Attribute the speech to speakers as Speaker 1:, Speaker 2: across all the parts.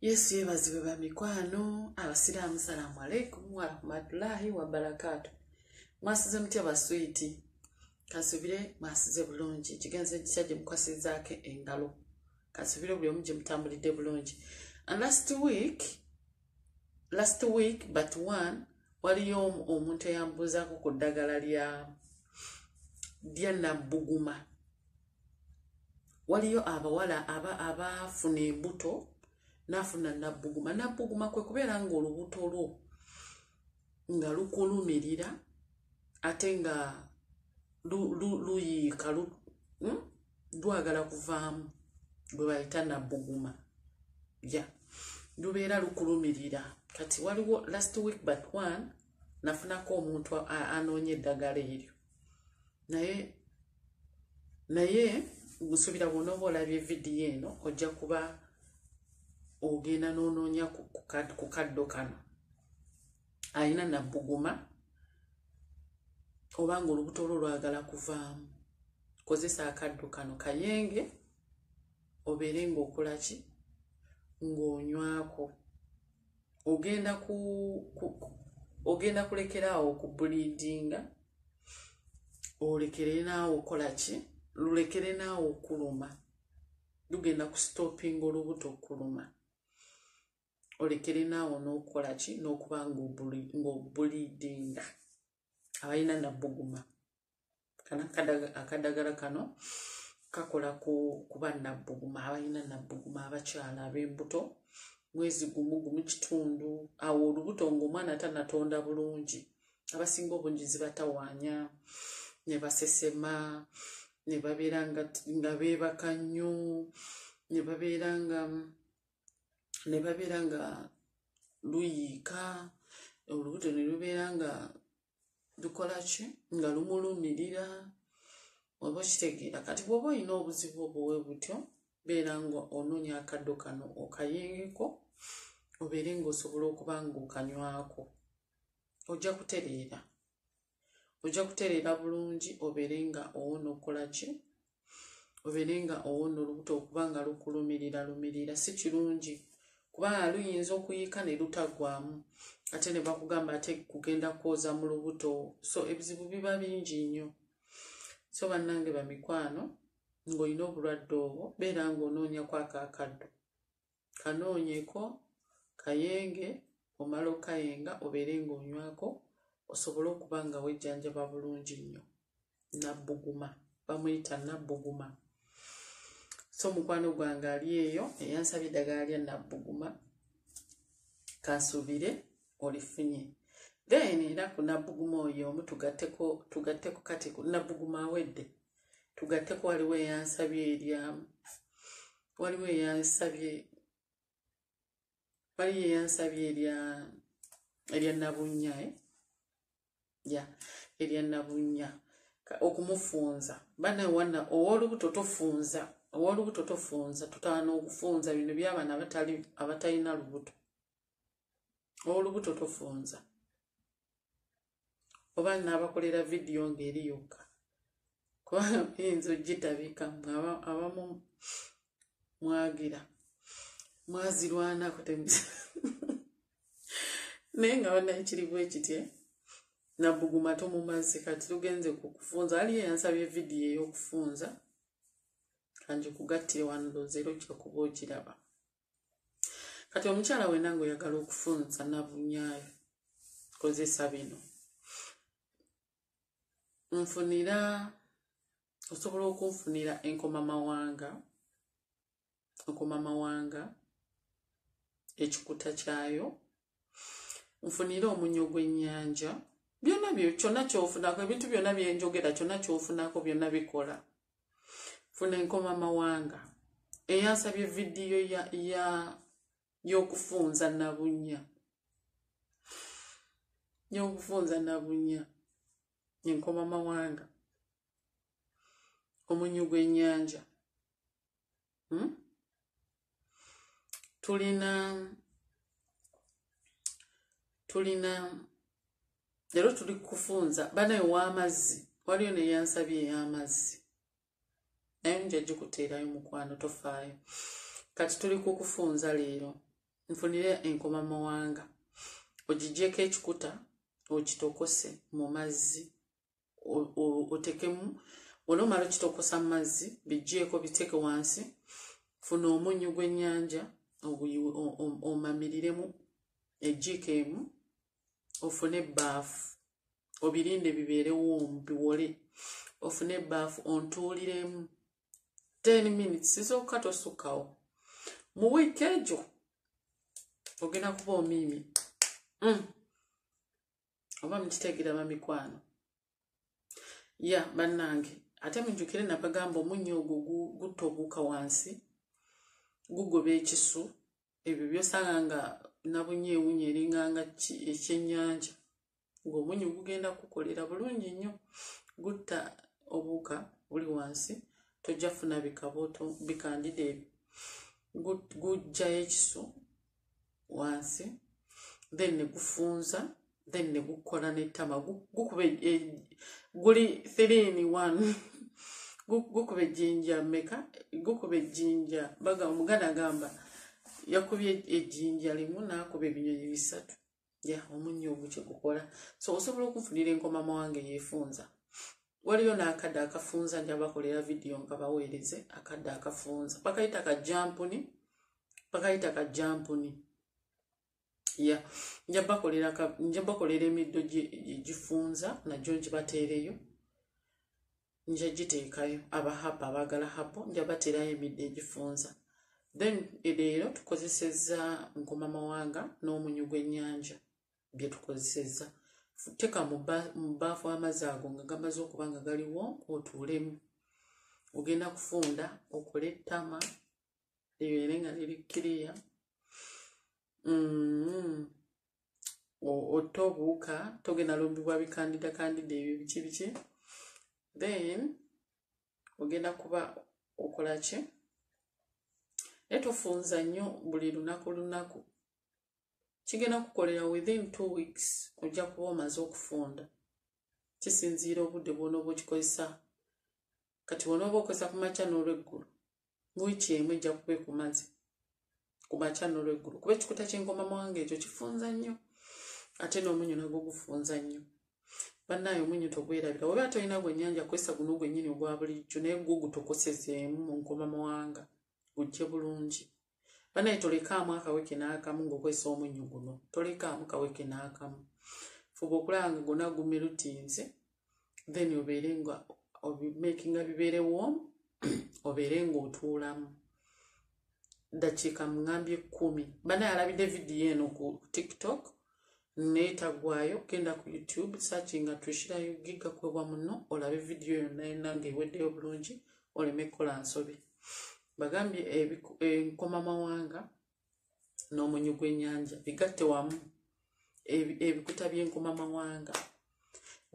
Speaker 1: yesu yeebazibwe bamikwano abasiraamu salaamu aleikum warahmatullahi wabarakaatu mwasize mutya baswiti kansubire mwasize bulungi. Kigenze kitya gye mukwasirizaako engalo. Kansubire buli omu gye mutambulidde bulungi. And last week last week but one waliyo omuntu eyambuuzaako ku ddagala lya lya nabbuguma. Waliyo abawala abafuna embuto nafuna nabbuguma. Nabbuguma kwe kubeera nga olubuto lwo nga lukulumirira ate nga luyiika hmm? lwagala kuvaamu gwe bayita nabbuguma. Ya lubeera lukulumirira kati waliwo last week but one nafunako omuntu anoonya eddagala eryo. Naye naye nsuubira bwonooba olabye vidiyo eno ojja kuba ogenda n'onoonya ku kaddo kano. Alina nabbuguma obanga olubuto lwo lwagala kuvaamu. Kozesa akaddo kano kayenge obeere ng'okola ki? Ng'onywako. Ogenda ku ogenda kulekeraawo okubuliidinga olekere naawe okola ki? Lulekere naawe okuluma. Lugenda kusitopinga olubuto okuluma olekere naawe n'okukola ki? N'okuba ng'obuliidinga abalina nabbuguma. Akadagala kano kakola kuba nabbuguma abalina nabbuguma abakyala ab'embuto. Mwezi gumu gumu kitundu. Awo olubuto ngaomwana tanatonda bulungi. Abasinga obungi zibatawaanya ne basesema ne babeera nga beebaka nnyo ne babeera nga ne babeera nga luyiika olubuto ne lubeera nga lukola ki? Nga lumulumirira. Oba okitegeera kati bw'oba olina obuzibu obuwe butyo beera nga onoonya akaddo kano okayengeko obeere ng'osobola okuba ng'okanywako ojja kutereera. Ojja kutereera bulungi obeere nga owona okukola ki? Obeere nga owona olubuto okuba nga lukulumirira lumirira si kirungi kubanga luyinza okuyiika ne lutaggwamu ate ne bakugamba ate kugenda kwoza mu lubuto. So ebizibu biba bingi nnyo. So bannange bamikwano ng'olina obulwadde obwo beera ng'onoonyaku akaakaddo kanoonyeko kayenge omala okayenga obeere ng'onywako osobole okuba nga wejjanjaba bulungi nnyo. Nabbuguma. Bamuyita nabbuguma so omukwano gwange ali eyo eyansabye eddagala lya nabbuguma kansuubire olifunye. Then era ku nabbuguma oyo omu tugatteko tugatteko kati nabbuguma awedde tugatteko waliwo eyansabye erya waliwo eyansabye waliyo eyansabye erya erya nabunnya e ya erya nabunnya okumufunza. Banawana ow'olubuto tofunza ow'olubuto tofunza tutaana okufunza bino by'abaana abatali abatalina lubuto. Ow'olubuto tofunza. Oba naabakolera vidiyo ng'eri yokka. Kubanga oyinza ogitabika abamu mwagira mwazirwanako naye nga banakiri bwe kitye nabbuguma tomumazi kati tugenze ku kufunza. Aliyo yansabye vidiyo ey'okufunza kanji kugattire wano lozeero kyakuba ogiraba kati omukyala wena ngaoyagala okufunza nabunyaayo kozesa bino. Nfunira osobola okunfunira enkomamawanga enkomamawanga ekikuta kyayo. Nfunire omunyo gw'ennyanja byonna kyonna kyofunako ebintu byonna byenjogera kyonna kyofunako byonna bikola funa enkomamawanga eyansabye vidiyo y'okufunza nabunnya y'okufunza nabunnya enkomamawanga omunyu gw'ennyanja hmm? tulina tulina leero tuli kufunza. Banaye w'amazzi. Waliyo neyansabye ey'amazzi naye nja gikuteerayo mukwano tofaayo. Kati tuli kukufunza leero. Nfunire enkoma mawanga. Ogigyeko ekikuta okitokose mu mazzi otekemu. Wona omala okitokosa mu mazzi bigyeko biteeke wansi funa omunyu gw'ennyanja omamiriremu ejiiko emu ofune ebbaafu obirinde bibeerewo biwole ofune ebbaafu ontuuliremu ten minutes. Sizooka tosukkawo mu wiiki egyo ogenda kuba omiimi mm. oba mukitegeera bamikwano ya bannange. Ate mujjukire nabagamba omunnyo ogwo gutta obuuka wansi gugoba ekisu. Ebyo byosanga nga nabunyeewunya eringanga ekyennyanja. Ng'omunyu gugenda kukolera bulungi nnyo. Gutta obuuka buli wansi tojja funa bikabooto bikandida ebyo gujjayo ekisu wansi then ne gufunza then ne gukola nettama gukuba e, guli thirini one. Gukuba ejjinja meka gukuba ejjinja baga omuganda agamba yakubye ejjinja limu n'akuba ebinyonyi bisatu. Ya omunnyo ogwo kyegukola so osobola okunfunira enkoma mawange yeefunza waliyo n'akadde akafunza njabakolera vidiyo nga baweereze akadde akafunza. Bakayita kajampuni bakayita kajampuni ya njabakolera emiddo gifunza nagyo ngibateereyo nja giteekayo. Abahaba abaagala habo njabateerayo emiddo egifunza. Then leero tukozeseza nkoma mawanga n'omunyu gw'ennyanja bye tukozeseza teeka mu bbaafu amazzi ago nga gamaze okuba nga galiwo otuulemu. Ogenda kufunda okole ettama libeere nga liri kiriya mm-hmm. otte obuuka togenda lumbibwa bikandida kandida ebyo biki biki. Then ogenda kuba okola ki? Naye tofunza nnyo buli lunaku lunaku kigenda kukolera within two weeks ojja kuba omaze okufunda. Kisinziira obudde bwonooba okikozesa kati wonooba okozesa ku makya n'olweggulu wiiki emu ejja kuba ekumaze ku makya n'olweggulu kuba ekikuta kyenkoma mawanga ekyo kifunza nnyo ate n'omunyu nagwo gufunza nnyo. Bannaayo omunyu togwerabira. Weba tolina gwennyanja kwesa guno gwennyini ogwa bulijjo naye gwo gutokosezeemu mu nkoma mawanga gujje bulungi banaye tolekaamu akaweke n'akamu ng'okozesa omunyu guno. Tolekaamu kaweke n'akamu. Fuba okulaba nga gonna gumirutinze then obeere nga obimakinga bibeere womu obeere ng'otuulamu dakiika muŋambye kkumi banaye alabidde vidiyo eno ku tiktok neetagwayo genda ku youtube sachinga tushirayo giga kwebwa muno olabe vidiyo yonna yonna ng'eweddeyo bulungi oleme kukola nsobi bagambye enkoma mawanga n'omunyu gw'ennyanja bigatte wamu ebikuta by'enkoma mawanga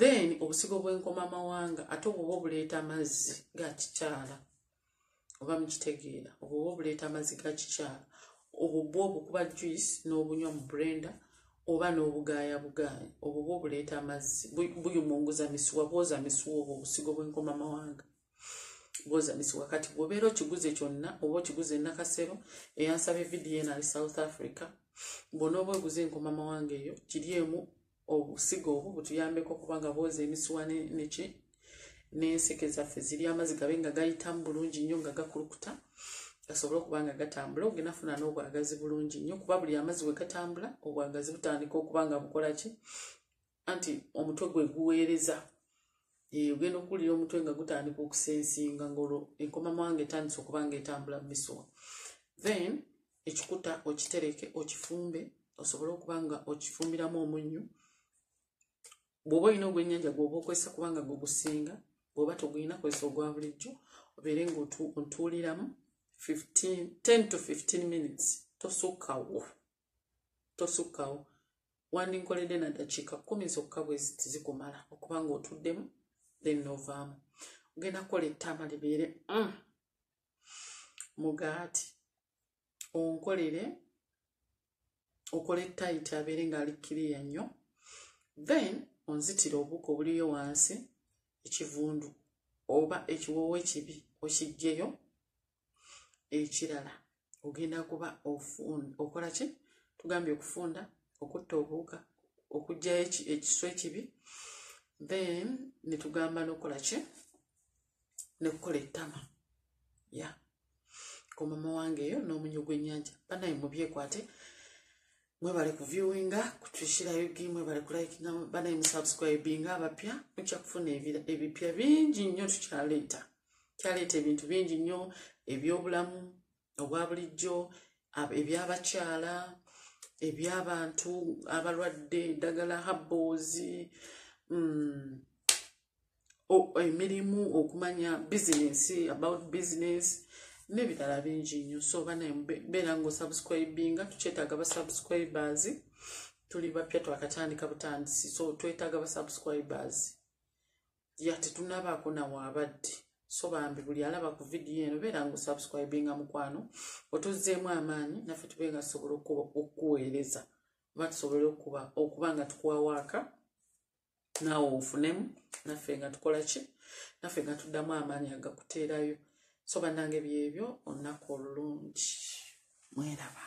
Speaker 1: then obusigo bw'enkoma mawanga ate obwoba obuleeta amazzi ga kikyala oba mukitegeera obwoba obuleeta amazzi ga kikyala obwo bwa obukuba juice n'obunywa mu brenda oba n'obugaaya bugaaya obwo bwa obuleeta amazzi buyumunguza misuwa bwoza misuwa obwo obusigo bw'enkoma mawanga bwozanyisibwa kati bwobeera okiguze kyonna oba okiguze nakasero eyansaba evidiyo eno ali south africa bwonooba oguze enkoma mawanga eyo kiri emu obusigo obwo butuyambeko okubanga bwoza emisuwa neki n'enseke zaffe ziri amazzi gabe nga gayitamu bulungi nnyo nga gakulukuta gasobole okuba nga gatambula ogenda funa n'obwagazi bulungi nnyo kuba buli amazzi bwe gatambula obwagazi butandika okuba nga bukola ki? Anti omutwe gwe guweereza ogenda okuwulira omutwe nga gutandika okusensinga ngaolwo enkoma mwange etandisa okuba nga etambula mu misuwa then ekikuta okitereke okifumbe osobole okuba nga okifumbiramu omunnyu. Bw'oba olina ogw'ennyanja gwoba okozesa kubanga gwe gusinga bw'oba togulina kozesa ogwa bulijjo obeere ngaontuuliramu 10 to 15 minutes tosukkawo tosukkawo wandinkoledde nadakiika kumi zokka bwe tizikumala okuba nga otuddemu then novaamu ogenda kukola ettaama libeere mm. mugaati onkolere okola etayiti abeere ng'alikkiriya nnyo. Then onzitira obuuka obuliyo wansi ekivundu oba ekiwoowo ekibi okiggyeyo ekirala. Ogenda kuba okola ki? Tugambye okufunda okutta obuwuka okugyayo ekiswa ekibi then netugamba nokukola ki? Nekukola ettama. Ya. Komama wange eyo n'omunyo gw'ennyanja. Banaye mubyekwate mwebale kuviewinga kutushirayogi mwebale kulayikinga banaye musubscribinga abapya mujja kufuna ebipya bingi nnyo tukyaleeta. Kyaleeta ebintu bingi nnyo ebyobulamu obwa bulijjo ebyabakyala ebyabantu abalwadde eddagala habboozi mm, emirimu okumanya bizinesi about business n'ebirala bingi nnyo. So banaye beera ngaosubscribinga tukyetaaga basubscribers tuli bapya twakatandika butandisi. So twetaaga basubscribers ya tetunabaako nawaabadde so bambi buli alaba ku vidiyo eno beera ngaosubscribinga mukwano otuzzeemu amaanyi naffe tube nga tusobola okukuweereza oba tusobole okuba nga tukuwawaaka naawe ofunemu naffe nga tukola ki? Naffe nga tuddamu amaanyi agakuteerayo. So bannange byebyo olunaku olulungi. Mweraba